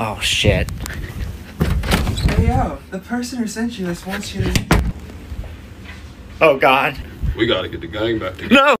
Oh shit. Hey yo, the person who sent you this wants you to. Oh god. We gotta get the gang back together. No.